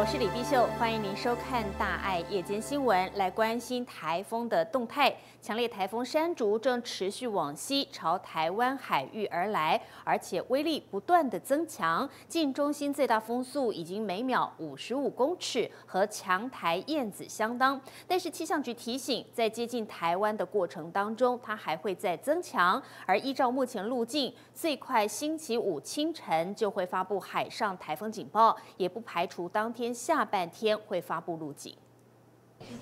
我是李碧秀，欢迎您收看大爱夜间新闻，来关心台风的动态。强烈台风山竹正持续往西朝台湾海域而来，而且威力不断的增强，近中心最大风速已经每秒五十五公尺，和强台燕子相当。但是气象局提醒，在接近台湾的过程当中，它还会再增强。而依照目前路径，最快星期五清晨就会发布海上台风警报，也不排除当。天天下半天会发布路径。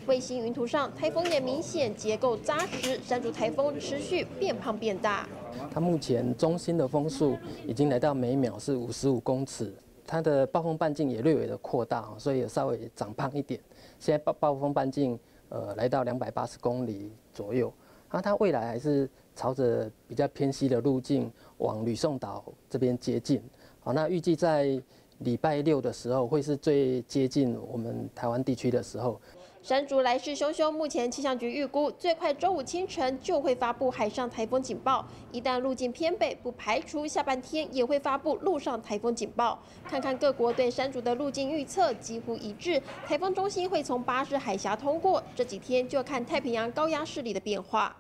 卫星云图上，台风也明显结构扎实，山竹台风持续变胖变大。它目前中心的风速已经来到每秒是五十五公尺，它的暴风半径也略微的扩大，所以稍微长胖一点。现在暴暴风半径呃来到两百八十公里左右，那它未来还是朝着比较偏西的路径往吕宋岛这边接近。好，那预计在。礼拜六的时候会是最接近我们台湾地区的时候。山竹来势汹汹，目前气象局预估最快周五清晨就会发布海上台风警报。一旦路径偏北，不排除下半天也会发布陆上台风警报。看看各国对山竹的路径预测几乎一致，台风中心会从巴士海峡通过。这几天就看太平洋高压势力的变化。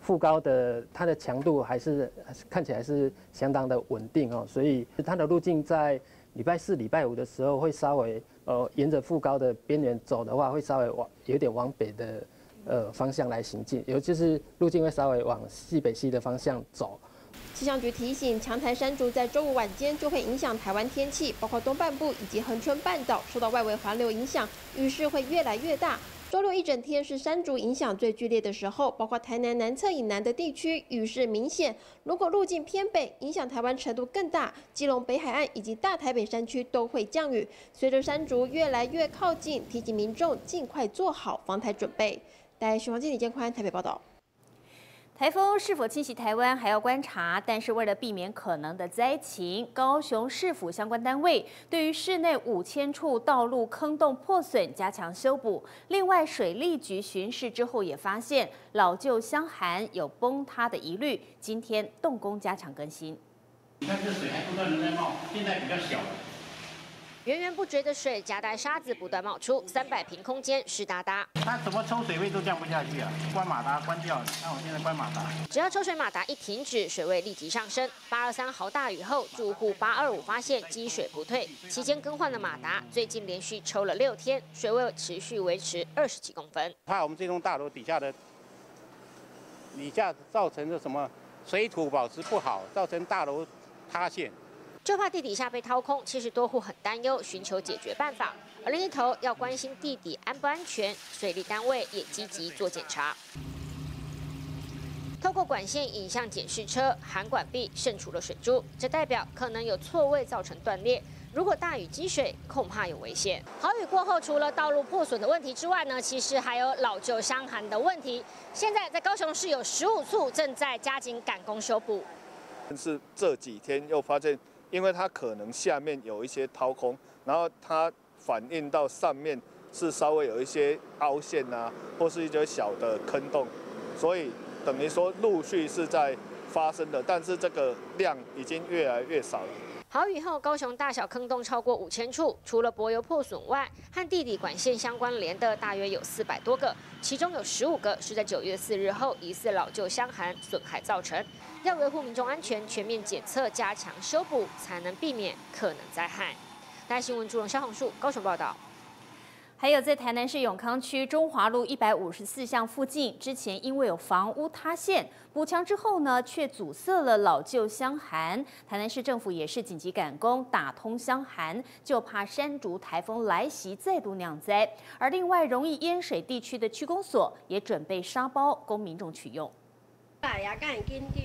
副高的它的强度还是看起来是相当的稳定哦，所以它的路径在。礼拜四、礼拜五的时候会稍微呃沿着副高的边缘走的话，会稍微往有点往北的呃方向来行进，尤其是路径会稍微往西北西的方向走。气象局提醒，强台山竹在周五晚间就会影响台湾天气，包括东半部以及恒春半岛，受到外围环流影响，雨势会越来越大。周六一整天是山竹影响最剧烈的时候，包括台南南侧以南的地区雨势明显。如果路径偏北，影响台湾程度更大，基隆北海岸以及大台北山区都会降雨。随着山竹越来越靠近，提醒民众尽快做好防台准备。待新闻经理建宽台北报道。台风是否侵袭台湾还要观察，但是为了避免可能的灾情，高雄市府相关单位对于市内五千处道路坑洞破损加强修补。另外，水利局巡视之后也发现老旧箱涵有崩塌的疑虑，今天动工加强更新。你看这水还不断的在冒，现在比较小。源源不绝的水夹带沙子不断冒出，三百平空间湿哒哒。它怎么抽水位都降不下去啊！关马达关掉，那我现在关马达。只要抽水马达一停止，水位立即上升。八二三豪大雨后，住户八二五发现积水不退，期间更换了马达，最近连续抽了六天，水位持续维持二十几公分。怕我们这栋大楼底下的底下造成的什么水土保持不好，造成大楼塌陷。就怕地底下被掏空，七十多户很担忧，寻求解决办法。而另一头要关心地底安不安全，水利单位也积极做检查。透过管线影像检视车，含管壁渗出了水珠，这代表可能有错位造成断裂。如果大雨积水，恐怕有危险。好雨过后，除了道路破损的问题之外呢，其实还有老旧伤寒的问题。现在在高雄市有十五处正在加紧赶工修补。但是这几天又发现。因为它可能下面有一些掏空，然后它反映到上面是稍微有一些凹陷啊，或是一些小的坑洞，所以等于说陆续是在发生的，但是这个量已经越来越少了。好雨后，高雄大小坑洞超过五千处，除了柏油破损外，和地底管线相关联的大约有四百多个，其中有十五个是在九月四日后疑似老旧箱涵损害造成。要维护民众安全，全面检测，加强修补，才能避免可能灾害。大新闻主任肖红树高雄报道。还有在台南市永康区中华路一百五十四巷附近，之前因为有房屋塌陷，补墙之后呢，却阻塞了老旧箱涵。台南市政府也是紧急赶工打通箱涵，就怕山竹台风来袭再度酿灾。而另外容易淹水地区的区公所也准备沙包供民众取用。哎呀，敢会紧张？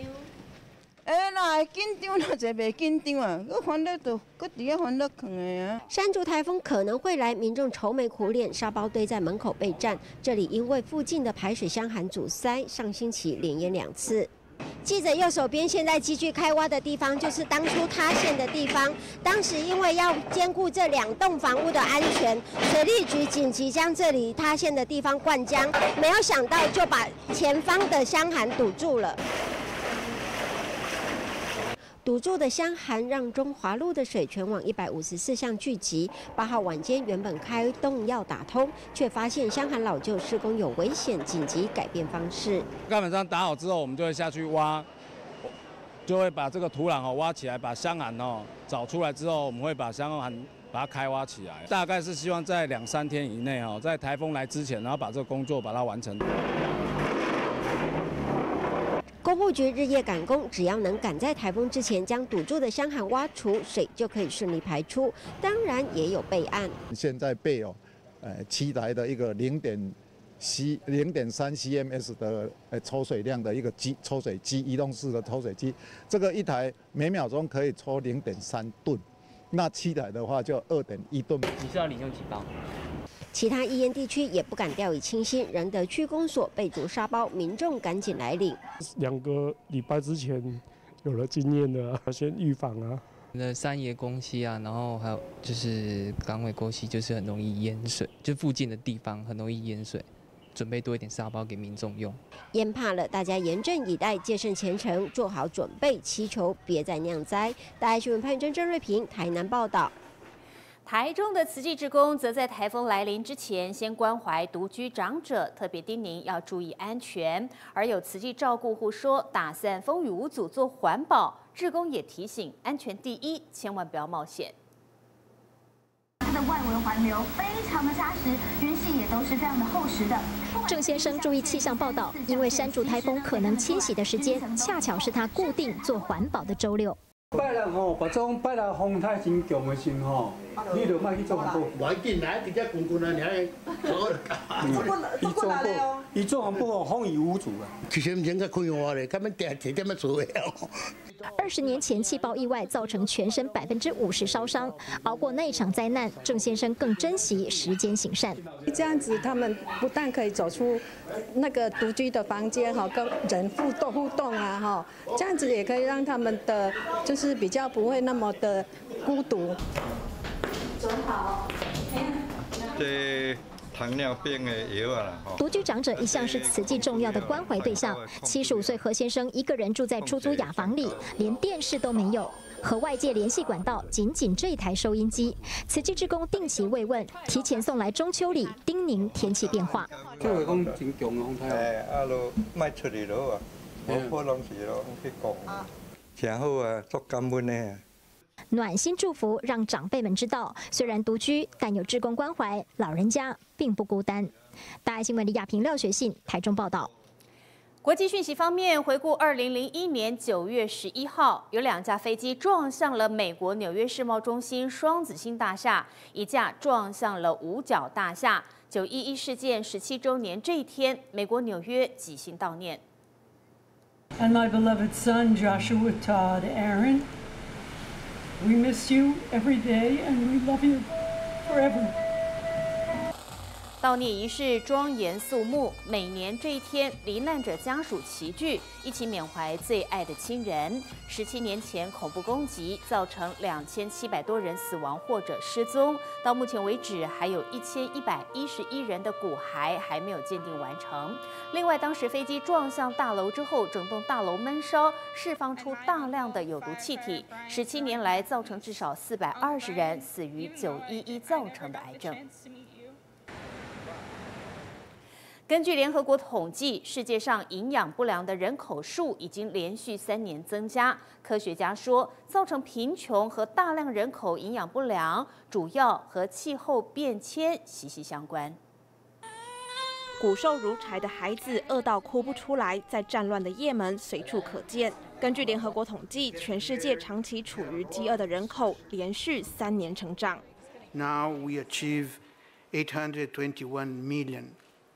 哎，那会紧张，那紧张啊！我烦恼都，搁伫遐烦恼扛的啊。山竹台风可能会来，民众愁眉苦脸，沙包堆在门口备战。这里因为附近的排水箱涵阻塞，上星期连淹两次。记者右手边现在继续开挖的地方，就是当初塌陷的地方。当时因为要兼顾这两栋房屋的安全，水利局紧急将这里塌陷的地方灌浆，没有想到就把前方的箱涵堵住了。堵住的箱涵让中华路的水全往一百五十四巷聚集。八号晚间原本开动要打通，却发现香涵老旧施工有危险，紧急改变方式。盖板上打好之后，我们就会下去挖，就会把这个土壤哦挖起来，把香涵哦找出来之后，我们会把香涵把它开挖起来。大概是希望在两三天以内哦，在台风来之前，然后把这个工作把它完成。工务局日夜赶工，只要能赶在台风之前将堵住的箱涵挖除，水就可以顺利排出。当然也有备案。现在备有，呃，七台的一个零点 C 零点三 CMS 的呃抽水量的一个机抽水机，移动式的抽水机，这个一台每秒钟可以抽零点三吨，那七台的话就二点一吨。你需要领用几包？其他一烟地区也不敢掉以轻心，仁德区公所备足沙包，民众赶紧来领。两个礼拜之前有了经验的，先预防啊。那三爷公溪啊，然后还有就是港尾沟溪，就是很容易淹水，就附近的地方很容易淹水，准备多一点沙包给民众用。淹怕了，大家严阵以待，戒慎前程，做好准备，祈求别再酿灾。大爱新闻潘真郑瑞平台南报道。台中的慈济职工则在台风来临之前，先关怀独居长者，特别叮咛要注意安全。而有慈济照顾户说，打算风雨无阻做环保，职工也提醒安全第一，千万不要冒险。它的外围环流非常的扎实，云系也都是非常的厚实的。郑先生注意气象报道，因为山竹台风可能侵袭的时间，恰巧是他固定做环保的周六。拜六吼，把种拜六风太真强的时吼，你就莫去做环保。我进来直接滚滚啊，你还做伊做环保，伊做环保风雨无阻啊。其实唔应该开我咧，根本点点点么做的。二十年前气爆意外造成全身百分之五十烧伤，熬过那一场灾难，郑先生更珍惜时间行善。这样子，他们不但可以走出那个独居的房间哈，跟人互动互动啊哈，这样子也可以让他们的就是比较不会那么的孤独。准好。对。糖尿病的药啊！独居长者一向是慈济重要的关怀对象。七十五岁何先生一个人住在出租雅房里，连电视都没有，和外界联系管道仅仅这一台收音机。慈济职工定期慰问，提前送来中秋礼，叮咛天气变化。这个讲真强的风台。哎，啊咯，卖出去咯啊，无可能是咯，去讲。真好啊，足感恩呢。暖心祝福让长辈们知道，虽然独居，但有志工关怀，老人家并不孤单。大爱新闻的亚平、廖学信台中报道。国际讯息方面，回顾二零零一年九月十一号，有两架飞机撞向了美国纽约世贸中心双子星大厦，一架撞向了五角大厦。九一一事件十七周年这一天，美国纽约举行悼念。And my beloved son Joshua Todd Aaron. We miss you every day, and we love you forever. 悼念仪式庄严肃穆，每年这一天，罹难者家属齐聚，一起缅怀最爱的亲人。十七年前恐怖攻击造成两千七百多人死亡或者失踪，到目前为止，还有一千一百一十一人的骨骸还没有鉴定完成。另外，当时飞机撞向大楼之后，整栋大楼闷烧，释放出大量的有毒气体，十七年来造成至少四百二十人死于九一一造成的癌症。根据联合国统计，世界上营养不良的人口数已经连续三年增加。科学家说，造成贫穷和大量人口营养不良，主要和气候变迁息息相关。骨瘦如柴的孩子饿到哭不出来，在战乱的也门随处可见。根据联合国统计，全世界长期处于饥饿的人口连续三年成长。Now we achieve 821 million.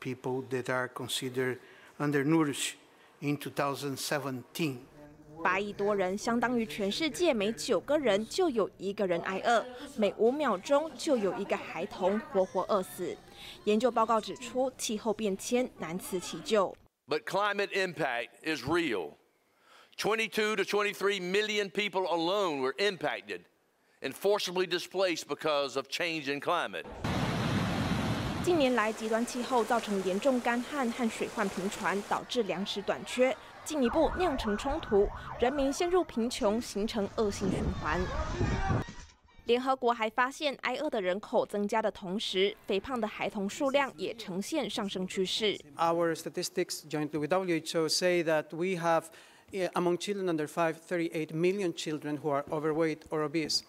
people that are considered undernourished in 2017. 八亿多人，相当于全世界每九个人就有一个人挨饿，每五秒钟就有一个孩童活活饿死。研究报告指出，气候变迁难辞其咎。But climate impact is real. 22 to 23 million people alone were impacted and forcibly displaced because of change in climate. 近年来，极端气候造成严重干旱和水患频传，导致粮食短缺。进一步酿成冲突，人民陷入贫穷，形成恶性循环。联合国还发现，挨饿的人口增加的同时，肥胖的孩童数量也呈现上升趋势。Our statistics jointly with WHO say that we have among children under five, 38 million children who are overweight or obese.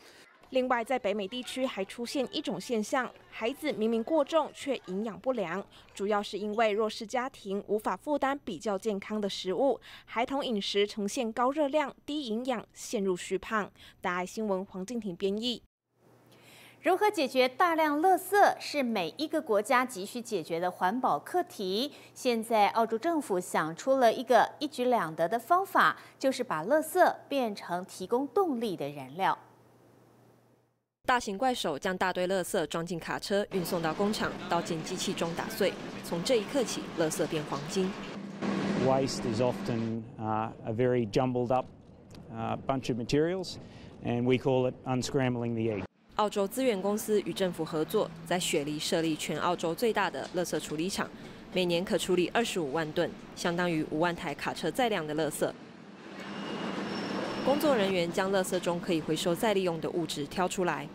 另外，在北美地区还出现一种现象：孩子明明过重却营养不良，主要是因为弱势家庭无法负担比较健康的食物，孩童饮食呈现高热量、低营养，陷入虚胖。大爱新闻黄静婷编译。如何解决大量垃圾是每一个国家急需解决的环保课题。现在，澳洲政府想出了一个一举两得的方法，就是把垃圾变成提供动力的燃料。大型怪手将大堆垃圾装进卡车，运送到工厂，倒进机器中打碎。从这一刻起，垃圾变黄金。Waste is often a very jumbled up bunch of materials, and we call it unscrambling the egg. 澳洲资源公司与政府合作，在雪梨设立全澳洲最大的垃圾处理厂，每年可处理二十五万吨，相当于五万台卡车载量的垃圾。工作人员将垃圾中可以回收再利用的物质挑出来。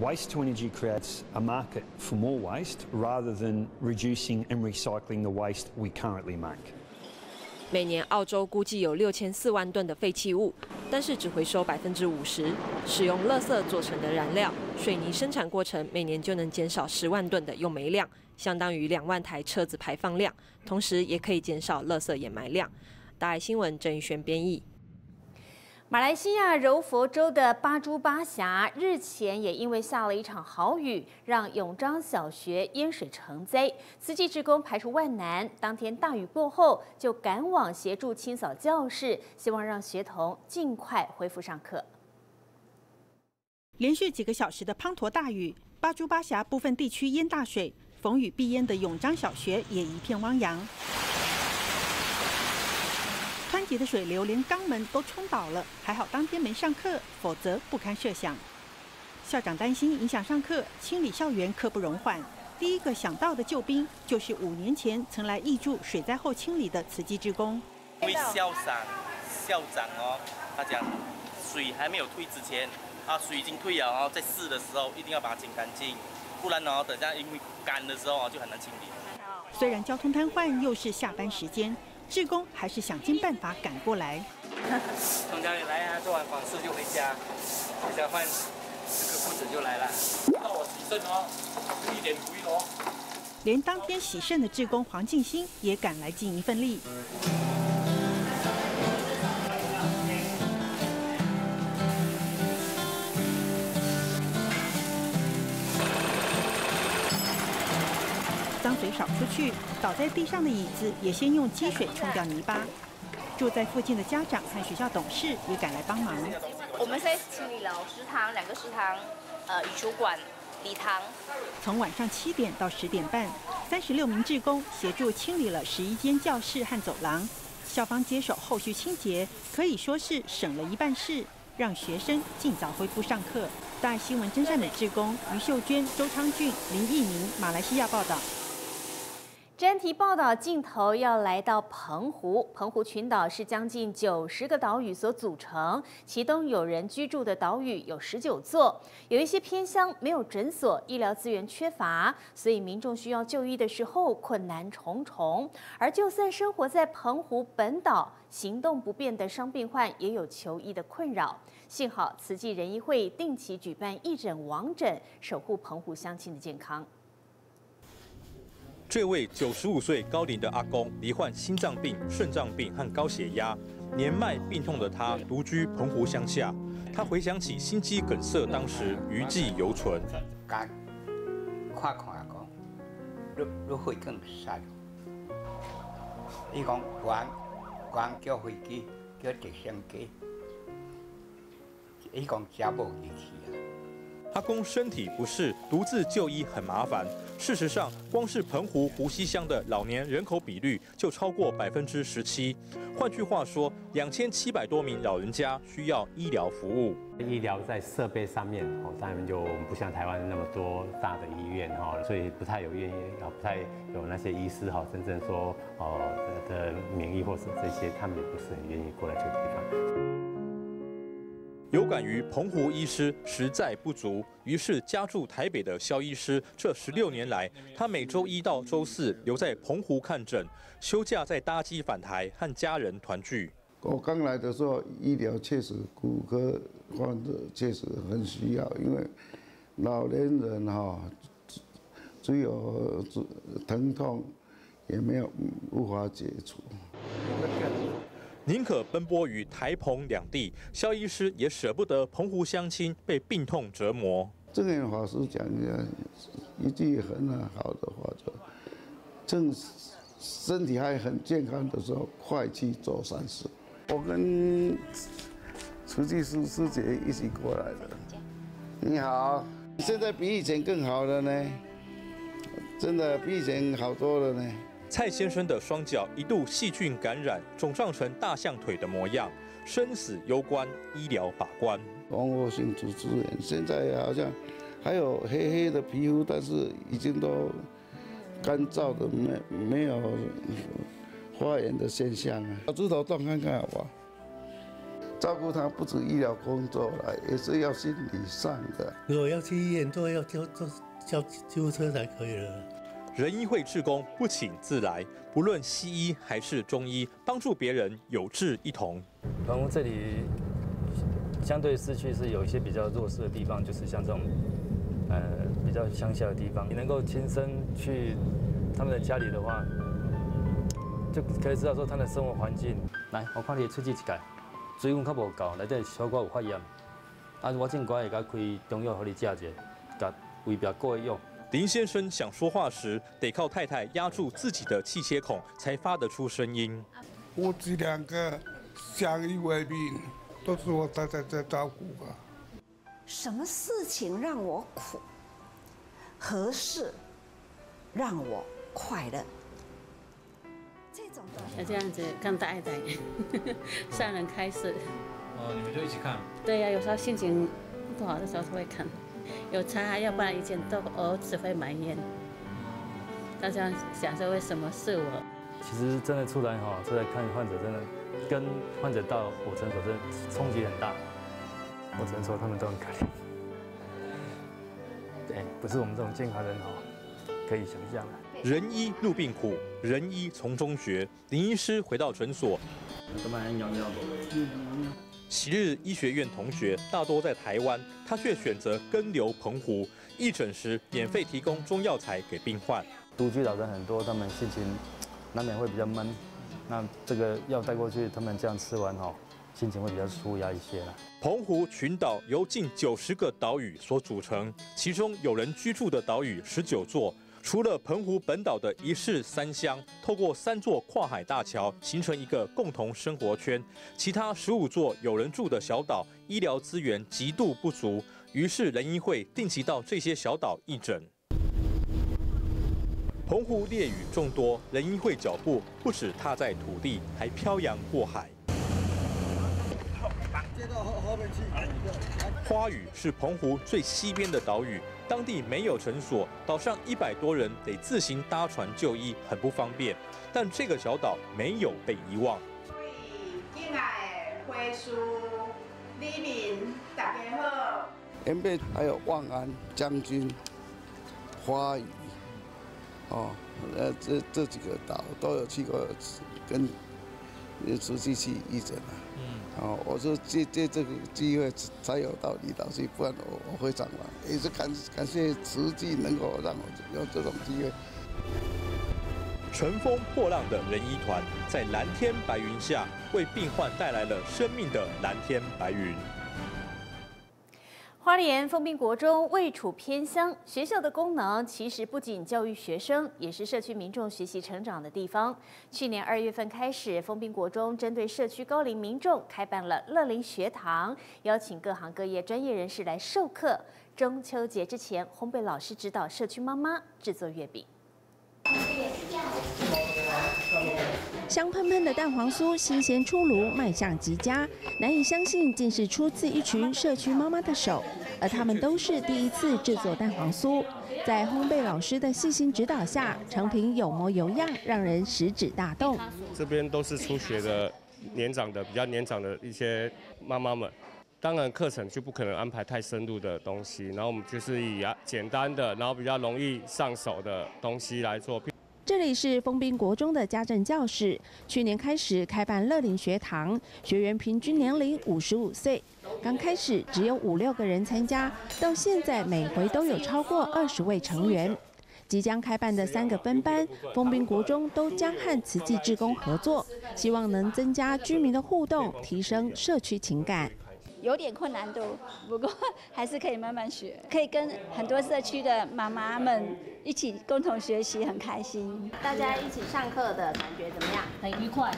Waste to energy creates a market for more waste rather than reducing and recycling the waste we currently make. 每年澳洲估计有六千四万吨的废弃物，但是只回收百分之五十。使用垃圾做成的燃料，水泥生产过程每年就能减少十万吨的用煤量，相当于两万台车子排放量，同时也可以减少垃圾掩埋量。大爱新闻郑宇轩编译。马来西亚柔佛州的巴珠巴峡日前也因为下了一场好雨，让永章小学淹水成灾。慈济职工排除万难，当天大雨过后就赶往协助清扫教室，希望让学童尽快恢复上课。连续几个小时的滂沱大雨，巴珠巴峡部分地区淹大水，逢雨必淹的永章小学也一片汪洋。湍急的水流连肛门都冲倒了，还好当天没上课，否则不堪设想。校长担心影响上课，清理校园刻不容缓。第一个想到的救兵就是五年前曾来挹注水灾后清理的慈济职工。因为校长，校长哦，他讲水还没有退之前，啊水已经退了，然后在试的时候一定要把它清干净，不然呢等下因为干的时候啊就很难清理。虽然交通瘫痪，又是下班时间。志工还是想尽办法赶过来。从家里来啊，做完访事就回家，回家换这个裤子就来了。到我洗肾哦，一点不易哦。连当天洗肾的志工黄静心也赶来尽一份力。脏水扫出去，倒在地上的椅子也先用积水冲掉泥巴。住在附近的家长和学校董事也赶来帮忙。我们在清理了食堂、两个食堂、呃，羽球馆、礼堂。从晚上七点到十点半，三十六名志工协助清理了十一间教室和走廊。校方接手后续清洁，可以说是省了一半事，让学生尽早恢复上课。大新闻真善美志工于秀娟、周昌俊、林义明，马来西亚报道。专题报道镜头要来到澎湖。澎湖群岛是将近九十个岛屿所组成，其中有人居住的岛屿有十九座。有一些偏乡没有诊所，医疗资源缺乏，所以民众需要就医的时候困难重重。而就算生活在澎湖本岛，行动不便的伤病患也有求医的困扰。幸好慈济仁医会定期举办义诊王诊，守护澎湖乡亲的健康。这位九十五岁高龄的阿公，罹患心脏病、肾脏病和高血压，年迈病痛的他独居澎湖乡下。他回想起心肌梗塞当时，余悸犹存。看看阿公，你你会更 sad。伊讲关关叫飞机，叫直升机。伊讲真无力气啊。阿公身体不适，独自就医很麻烦。事实上，光是澎湖湖西乡的老年人口比率就超过百分之十七。换句话说，两千七百多名老人家需要医疗服务。医疗在设备上面，哦，当然就不像台湾那么多大的医院，哈，所以不太有愿意，啊，不太有那些医师，哈，真正说，哦的免疫或是这些，他们也不是很愿意过来这个地方。有感于澎湖医师实在不足，于是家住台北的肖医师，这十六年来，他每周一到周四留在澎湖看诊，休假再搭机返台和家人团聚。我刚来的时候，医疗确实骨科患者确实很需要，因为老年人哈，只有疼痛，也没有无法解除。宁可奔波于台澎两地，肖医师也舍不得澎湖乡亲被病痛折磨。正言法师讲的一句很好的话，说：正身体还很健康的时候，快去做善事。我跟慈济师师姐一起过来的。你好，现在比以前更好了呢，真的比以前好多了呢。蔡先生的双脚一度细菌感染，肿胀成大象腿的模样，生死攸关，医疗把关。蜂窝性组织炎，现在好像还有黑黑的皮肤，但是已经都干燥的，没没有发炎的现象啊。小猪头动看看好不好？照顾他不止医疗工作了，也是要心理上的。如果要去医院，都要叫叫叫救护车才可以了。仁医会志工不请自来，不论西医还是中医，帮助别人有志一同。澎湖这里相对市区是有一些比较弱势的地方，就是像这种呃比较乡下的地方，你能够亲身去他们的家里的话，就可以知道说他的生活环境。来，我看你出去一改，水温较无够，内底小可有发炎。啊，我正乖会甲开中药给你食者，甲胃病过用。林先生想说话时，得靠太太压住自己的气切孔，才发得出声音。我这两个相依为命，都是我太太在照顾啊。什么事情让我苦？何事让我快乐？这种要这样子跟大爱在，三人开始。哦，你们就一起看。对呀，有时候心情不好的时候都会看。有差，要不然以前都儿子会埋怨，大家想说为什么是我？其实真的出来哈，出来看患者，真的跟患者到我诊所真的冲击很大。我只能说他们都很可怜，对，不是我们这种健康人哈可以想象的。人医入病苦，人医从中学。林医师回到诊所。昔日医学院同学大多在台湾，他却选择跟留澎湖。义诊时免费提供中药材给病患。独居老人很多，他们心情难免会比较闷。那这个药带过去，他们这样吃完哈，心情会比较舒压一些了。澎湖群岛由近九十个岛屿所组成，其中有人居住的岛屿十九座。除了澎湖本岛的一市三乡，透过三座跨海大桥形成一个共同生活圈，其他十五座有人住的小岛，医疗资源极度不足，于是人医会定期到这些小岛义诊。澎湖烈屿众多，人医会脚步不止踏在土地，还漂洋过海。花屿是澎湖最西边的岛屿。当地没有诊所，岛上一百多人得自行搭船就医，很不方便。但这个小岛没有被遗忘。敬爱的会书李明，大家好。还有万安将军、花屿，哦，呃，这这几个岛都有去过，跟实际去义诊啊。哦，我是借借这个机会才有到离岛去，不然我我会长了。也是感感谢慈济能够让我有这种机会。乘风破浪的人医团，在蓝天白云下，为病患带来了生命的蓝天白云。花莲丰滨国中位处偏乡，学校的功能其实不仅教育学生，也是社区民众学习成长的地方。去年二月份开始，丰滨国中针对社区高龄民众开办了乐龄学堂，邀请各行各业专业人士来授课。中秋节之前，烘焙老师指导社区妈妈制作月饼。香喷喷的蛋黄酥新鲜出炉，卖相极佳，难以相信竟是出自一群社区妈妈的手，而他们都是第一次制作蛋黄酥。在烘焙老师的细心指导下，成品有模有样，让人食指大动。这边都是初学的、年长的、比较年长的一些妈妈们，当然课程就不可能安排太深入的东西，然后我们就是以啊简单的，然后比较容易上手的东西来做。这里是丰滨国中的家政教室，去年开始开办乐龄学堂，学员平均年龄五十五岁。刚开始只有五六个人参加，到现在每回都有超过二十位成员。即将开办的三个分班，丰滨国中都将和慈济志工合作，希望能增加居民的互动，提升社区情感。有点困难度，不过还是可以慢慢学，可以跟很多社区的妈妈们一起共同学习，很开心。大家一起上课的感觉怎么样？很愉快。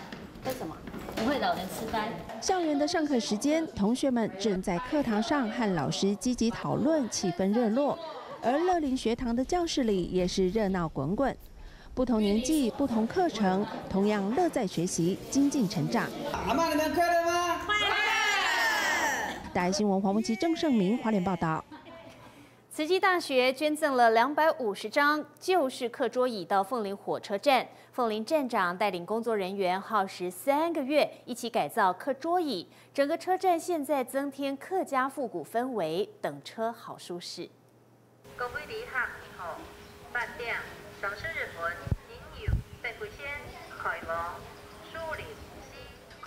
为什么？不会老人痴呆。校园的上课时间，同学们正在课堂上和老师积极讨论，气氛热络。而乐龄学堂的教室里也是热闹滚滚，不同年纪、不同课程，同样乐在学习，精进成长。阿妈，你们快乐吗？快乐。大爱新闻黄文琪、郑胜明、华联报道。慈济大学捐赠了两百五十张旧式课桌椅到凤林火车站，凤林站长带领工作人员耗时三个月，一起改造课桌椅。整个车站现在增添客家复古氛围，等车好舒适。各位旅客好，八点上车人员应有百会先开往树林。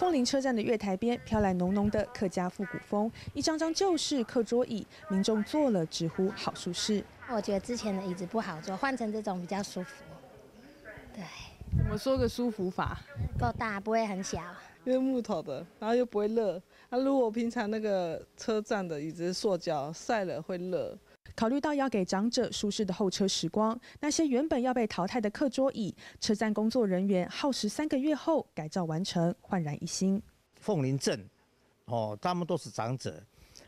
凤林车站的月台边飘来浓浓的客家复古风，一张张旧式课桌椅，民众坐了直呼好舒适。我觉得之前的椅子不好坐，换成这种比较舒服。对，怎么说个舒服法？够大，不会很小。因为木头的，然后又不会热。那如果平常那个车站的椅子是塑胶，晒了会热。考虑到要给长者舒适的候车时光，那些原本要被淘汰的课桌椅，车站工作人员耗时三个月后改造完成，焕然一新。凤林镇，哦，他们都是长者，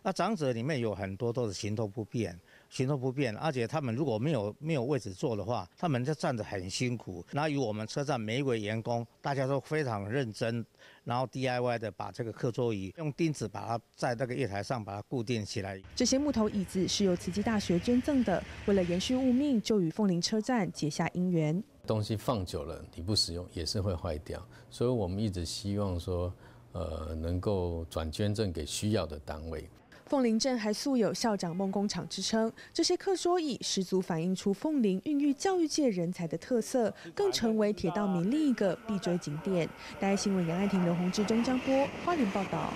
那长者里面有很多都是行动不便。行动不便，而且他们如果没有没有位置坐的话，他们就站着很辛苦。那与我们车站每一位员工，大家都非常认真，然后 DIY 的把这个课桌椅用钉子把它在那个月台上把它固定起来。这些木头椅子是由慈济大学捐赠的，为了延续物命，就与凤林车站结下姻缘。东西放久了，你不使用也是会坏掉，所以我们一直希望说，呃，能够转捐赠给需要的单位。凤林镇还素有校长梦工厂之称，这些课桌椅十足反映出凤林孕育教育界人才的特色，更成为铁道迷另一个必追景点。大新闻杨爱婷、刘宏志、钟江波，花莲报道。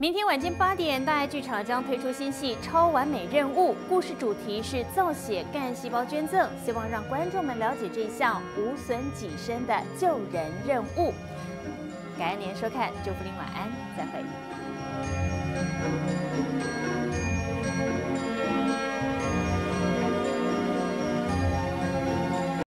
明天晚间八点，大爱剧场将推出新戏《超完美任务》，故事主题是造血干细胞捐赠，希望让观众们了解这项无损己身的救人任务。感恩您收看，祝福您晚安，再会。